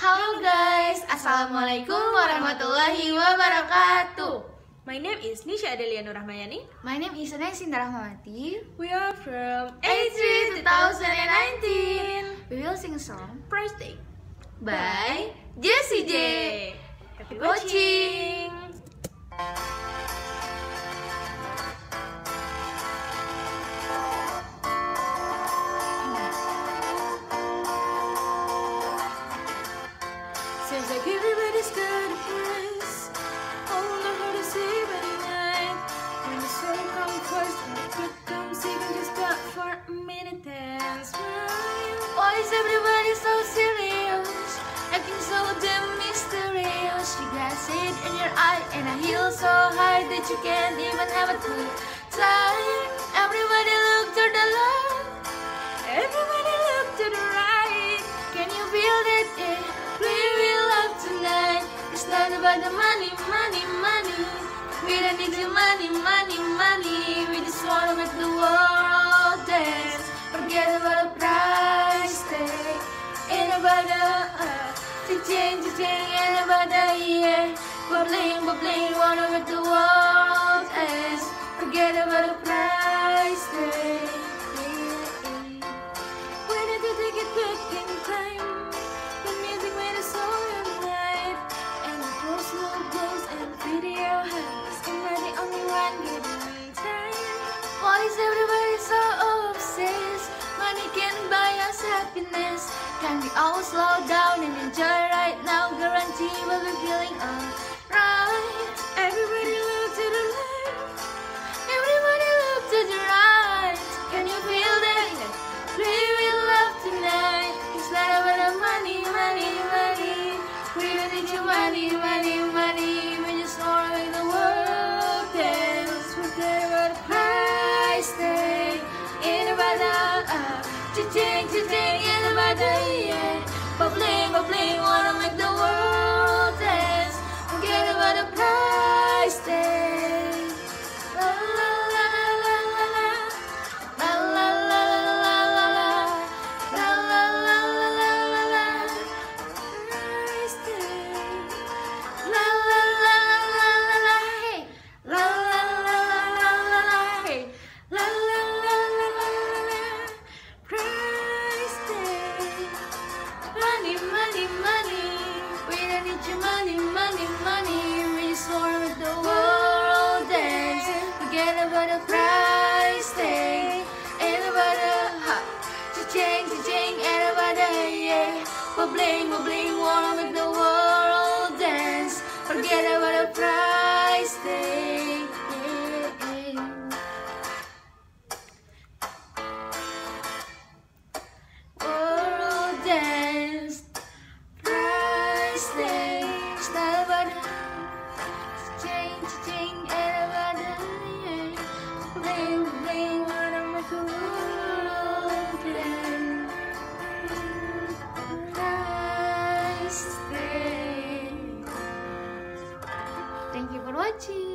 Halo guys, Assalamualaikum warahmatullahi wabarakatuh. My name is Nisha Adelia Rahmayani. My name is Neng Sinta Rahmawati. We are from A3 2019 We will sing song. Price Day. By Jessie J. Happy watching. Why is everybody so serious? Acting so damn mysterious You got shade in your eye and a heel so high That you can't even have a good time Everybody look to the left Everybody look to the right. Can you feel that? Yeah, we will love tonight. It's not about the money, money, money. We don't need your money, money, money. The uh, change, ain't about the yeah. Bubbling, bubbling, wanna make the world dance. Forget about the price tag. In time. The music made. And the and video. Am I the only one getting is so obsessed? Money happiness. Can we all slow down and enjoy right now? Guarantee we'll be feeling alright. Everybody look to the left. Everybody look to the right. Can you feel that? We will love tonight. It's not about the money, money, money. We don't need your money, money, money. We just wanna make the world dance. About the price. Ain't about the uh, cha-ching, We your money, money, money. Make the world dance. Forget about the price tag. Ain't about the hot. Cha-ching, cha-ching, ain't about the yeah. Bubbling, bubbling, wanna make the world watching.